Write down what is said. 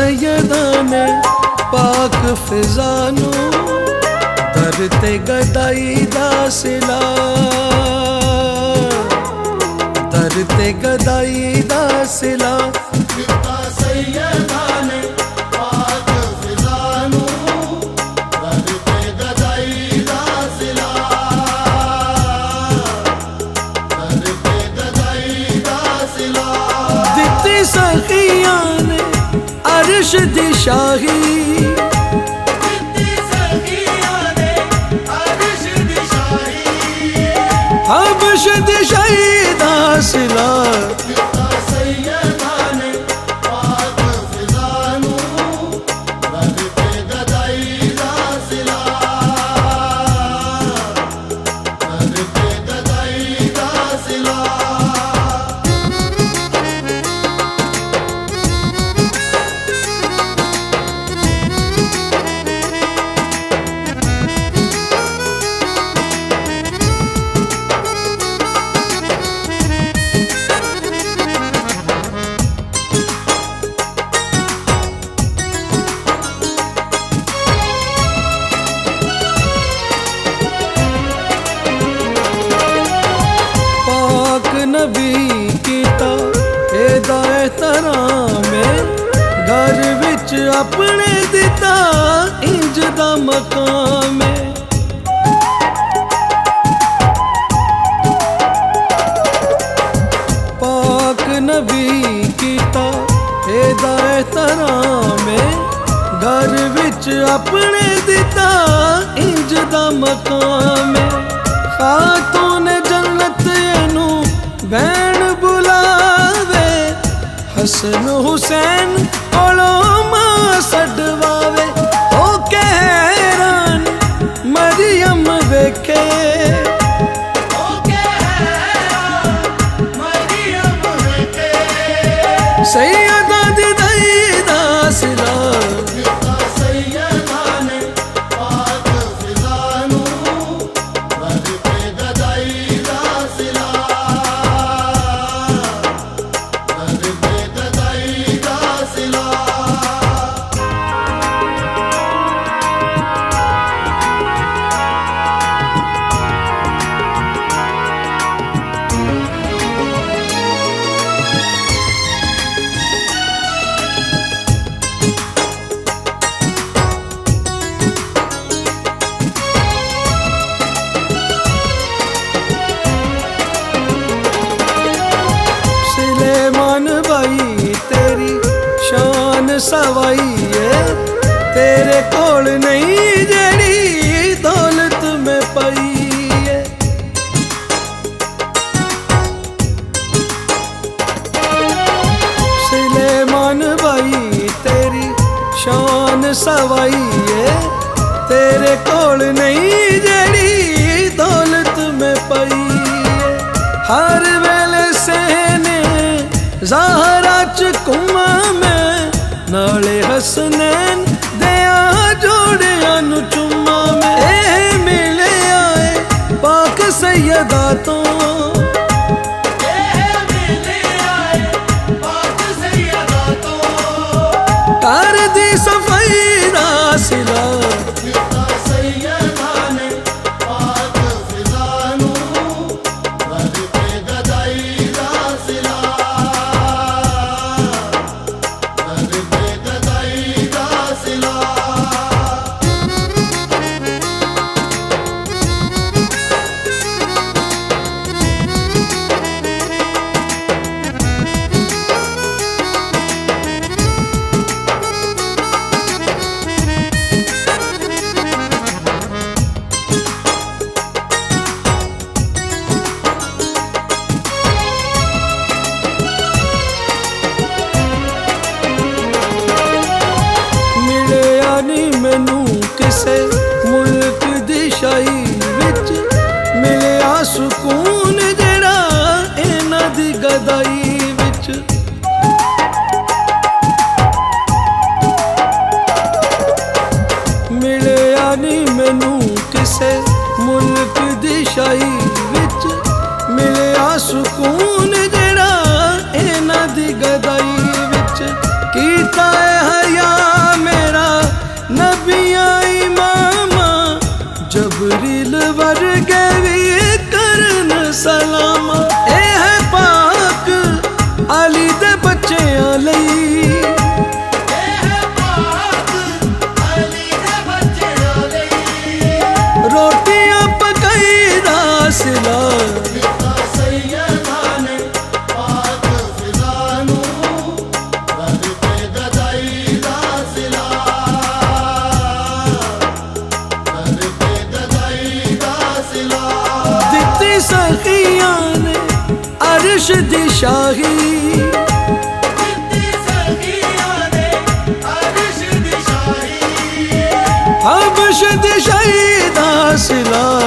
ਸੈਯਦਾਂ ਨੇ ਪਾਕ ਫਿਜ਼ਾ ਨੂੰ ਦਰ ਤੇ ਗਦਾਈ ਦਾ ਸਿਲਾ ਦਰ ਤੇ ਗਦਾਈ ਦਾ ਸਿਲਾ ਦਿੱਤਾ ਸੈਯਦਾਂ ਨੇ ਪਾਕ ਫਿਜ਼ਾ ਅਰਸ਼ ਦੀ ਸ਼ਾਹੀ ਦਿੱਤੀ ਸਖੀਆਂ ਦੀ ਸ਼ਾਹੀ ਦਾ ਸਿਲਾ ਆਪਣੇ ਦਿੱਤਾ, ਇੰਜ ਦਾ ਮਕਾਮ ਹੈ। ਪਾਕ ਨਬੀ ਕੀਤਾ, ਇਹਦਾ ਇਹਤਰਾਮ ਹੈ। ਘਰ ਵਿੱਚ ਆਪਣੇ ਦਿੱਤਾ, ਇੰਜ ਦਾ ਮਕਾਮ ਹੈ। ਖਾਤੂਨ ਜੰਨਤ ਨੂੰ ਬੈਣ ਬੁਲਾਵੇ। ਹਸਨ ਹੁਸੈਨ ਕੋਲੋਂ ਸਵਾਈਏ ਤੇਰੇ ਕੋਲ ਨਹੀਂ ਜਿਹੜੀ ਦੌਲਤ ਮੈਂ ਪਾਈ ਸਲੇਮਾਨ ਭਾਈ ਤੇਰੀ ਸ਼ਾਨ ਸਵਾਈ सदा तो ਕਿਸੇ ਮੁਲਕ ਦੀ ਸ਼ਾਹੀ ਵਿੱਚ ਮਿਲਿਆ ਸਕੂਨ ਜਿਹੜਾ ਇਹਨਾਂ ਦੀ ਗਦਾਈ ਸਾਰੇ ਸਖੀਆਂ ਨੇ ਅਰਸ਼ ਦੀ ਸ਼ਾਹੀ। ਅਬਸ਼ ਦੀ ਸ਼ਾਹੀ ਦਾ ਸਿਲਾ